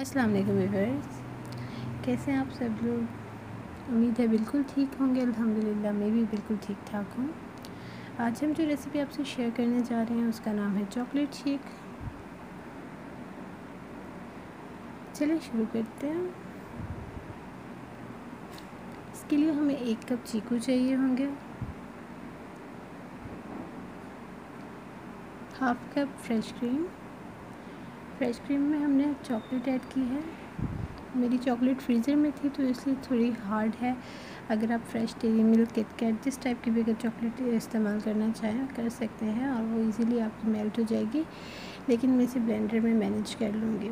अस्सलाम वालेकुम व्यूअर्स कैसे हैं आप सब लोग? उम्मीद है बिल्कुल ठीक होंगे, अल्हम्दुलिल्लाह, मैं भी बिल्कुल ठीक ठाक हूँ। आज हम जो रेसिपी आपसे शेयर करने जा रहे हैं, उसका नाम है चॉकलेट शेक चलिए शुरू करते हैं। इसके लिए हमें एक कप चीकू चाहिए होंगे। Half cup fresh cream. Fresh cream में हमने चॉकलेट ऐड की है। मेरी चॉकलेट फ्रीज़र में थी तो इसलिए थोड़ी हार्ड है। अगर आप फ्रेश डेरी मिल्क किटकैट जिस टाइप की भी अगर चॉकलेट इस्तेमाल करना चाहें, कर सकते हैं और वो इजीली आपकी मेल्ट हो जाएगी। लेकिन मैं इसे ब्लेंडर में मैनेज कर लूँगी।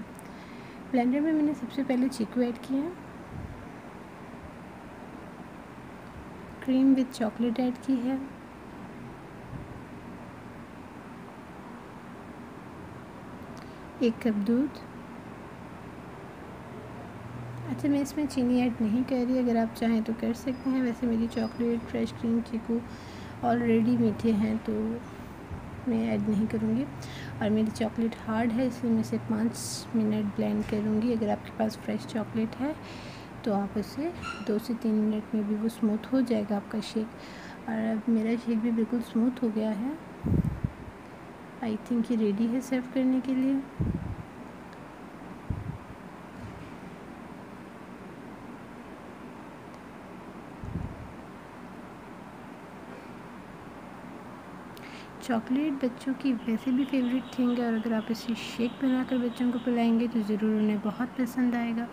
ब्लेंडर में मैंने सबसे पहले चीकू ऐड किया। क्रीम विद चॉकलेट ऐड की है। एक कप दूध। अच्छा मैं इसमें चीनी ऐड नहीं कर रही, अगर आप चाहें तो कर सकते हैं। वैसे मेरी चॉकलेट, फ्रेश क्रीम चीकू ऑलरेडी मीठे हैं तो मैं ऐड नहीं करूँगी। और मेरी चॉकलेट हार्ड है, इसलिए मैं इसे पाँच मिनट ब्लेंड करूँगी। अगर आपके पास फ्रेश चॉकलेट है तो आप उसे दो से तीन मिनट में भी वो स्मूथ हो जाएगा आपका शेक। और अब मेरा शेक भी बिल्कुल स्मूथ हो गया है। आई थिंक ये रेडी है सर्व करने के लिए। चॉकलेट बच्चों की वैसे भी फेवरेट थिंग है और अगर आप इसे शेक बनाकर बच्चों को पिलाएँगे तो ज़रूर उन्हें बहुत पसंद आएगा।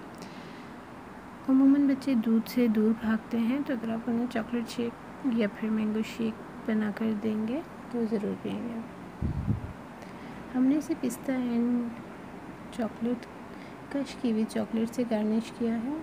अमूमन बच्चे दूध से दूर भागते हैं तो अगर आप उन्हें चॉकलेट शेक या फिर मैंगो शेक बना कर देंगे तो ज़रूर पिएँगे। हमने इसे पिस्ता एंड चॉकलेट कश की हुई चॉकलेट से गार्निश किया है।